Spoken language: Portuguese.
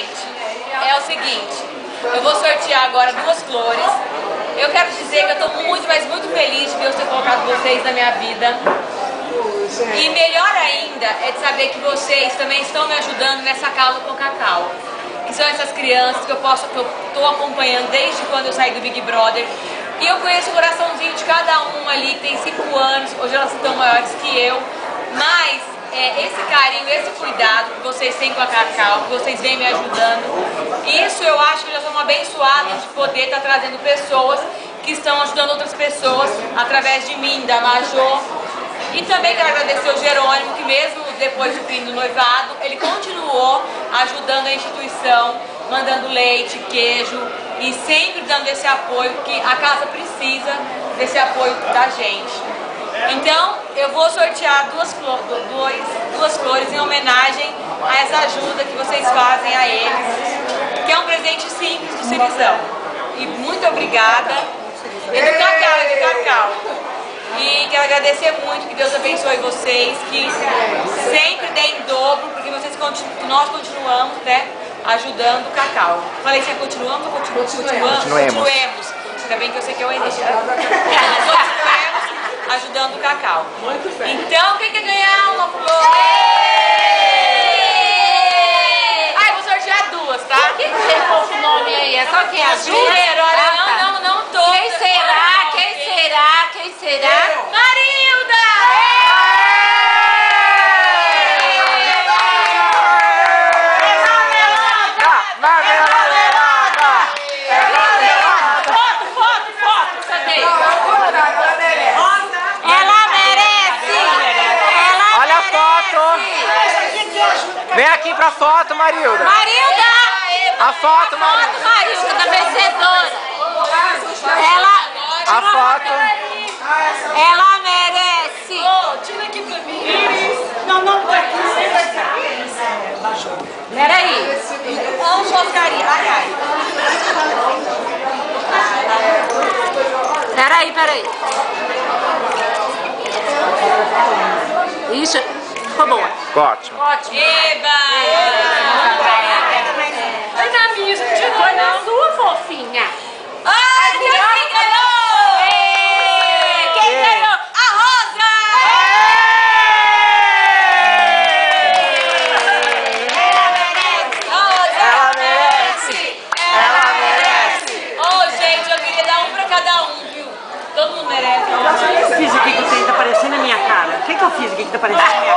gente, é o seguinte, eu vou sortear agora duas flores. Eu quero dizer que eu estou muito, mas muito feliz de Deus ter colocado vocês na minha vida. E melhor ainda é de saber que vocês também estão me ajudando nessa causa com cacau. Que são essas crianças que eu posso, que eu estou acompanhando desde quando eu saí do Big Brother. E eu conheço o coraçãozinho de cada um ali, que tem 5 anos, hoje elas estão maiores que eu. Mas é, esse carinho, esse cuidado que vocês têm com a Cacau, que vocês vêm me ajudando, isso eu acho que nós somos abençoados de poder estar trazendo pessoas que estão ajudando outras pessoas através de mim, da Major. E também quero agradecer o Jerônimo, que mesmo depois do fim do noivado, ele continuou ajudando a instituição, mandando leite, queijo e sempre dando esse apoio, que a casa precisa desse apoio da gente. Então, eu vou sortear duas, dois, duas flores em homenagem a essa ajuda que vocês fazem a eles, que é um presente simples do Cirizão. E muito obrigada. E do Cacau, e do Cacau. E quero agradecer muito, que Deus abençoe vocês, que sempre deem em dobro, porque vocês continu nós continuamos né, ajudando o Cacau. Falei que continuamos ou continuamos? Continuemos. Continuemos. Ainda bem que eu sei que é o Enem. Ajudando o Cacau. Muito bem. Então, quem quer ganhar uma flor? Ai, vou sortear duas, tá? Por que você pôs o nome aí? É só quem ajuda? Primeiro, olha, Ah, tá. não, não, não tô. Quem será? Quem será? Quem será? Marilda! Foto, foto, foto, cadê? Ela merece! Ela Olha a merece! foto. Vem aqui pra foto, Marilda. Marilda! A foto, Foto, Marilda. Marilda, da vencedora! Ela, A foto. ela merece! Tira aqui pra mim. Não, não, por aqui. Peraí! Suas carinhas. Ai, ai. Peraí, peraí! Boa! Ótimo. Ótimo! Eba! Foi na minha, você não Foi na sua, fofinha! Ai, quem ganhou? Quem ganhou? A Rosa! Rosa! Ela merece. Ela merece. Ô, gente, eu queria dar um pra cada um, viu? Todo mundo merece. O que eu fiz aqui que tá parecendo a minha cara? O que, que eu fiz aqui que tá parecendo a minha cara?